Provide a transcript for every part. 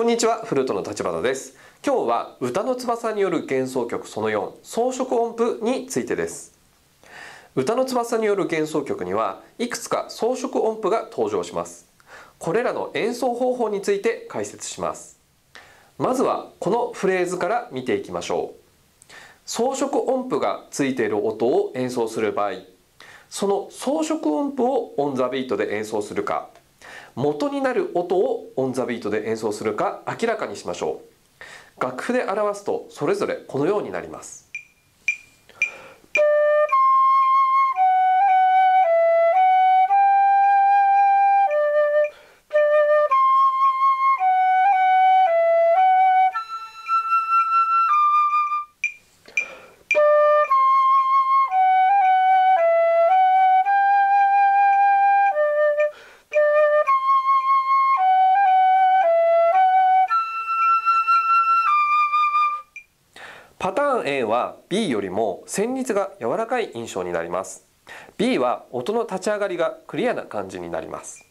こんにちはフルートの立花です。今日は歌の翼による幻想曲その4装飾音符についてです。歌の翼による幻想曲にはいくつか装飾音符が登場します。これらの演奏方法について解説します。まずはこのフレーズから見ていきましょう。装飾音符がついている音を演奏する場合その装飾音符をオンザビートで演奏するか元になる音をオンザビートで演奏するか明らかにしましょう。楽譜で表すとそれぞれこのようになります。パターン A は B よりも旋律が柔らかい印象になります。B は音の立ち上がりがクリアな感じになります。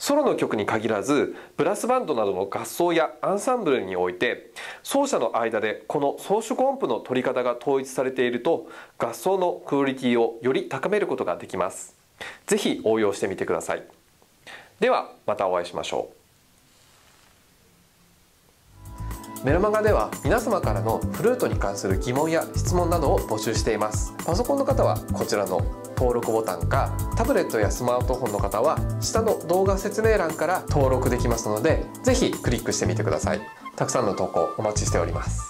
ソロの曲に限らずブラスバンドなどの合奏やアンサンブルにおいて奏者の間でこの装飾音符の取り方が統一されていると合奏のクオリティをより高めることができます。ぜひ応用してみてください。ではまたお会いしましょう。メルマガでは皆様からのフルートに関する疑問や質問などを募集しています。パソコンの方はこちらの登録ボタンかタブレットやスマートフォンの方は下の動画説明欄から登録できますので是非クリックしてみてください。たくさんの投稿お待ちしております。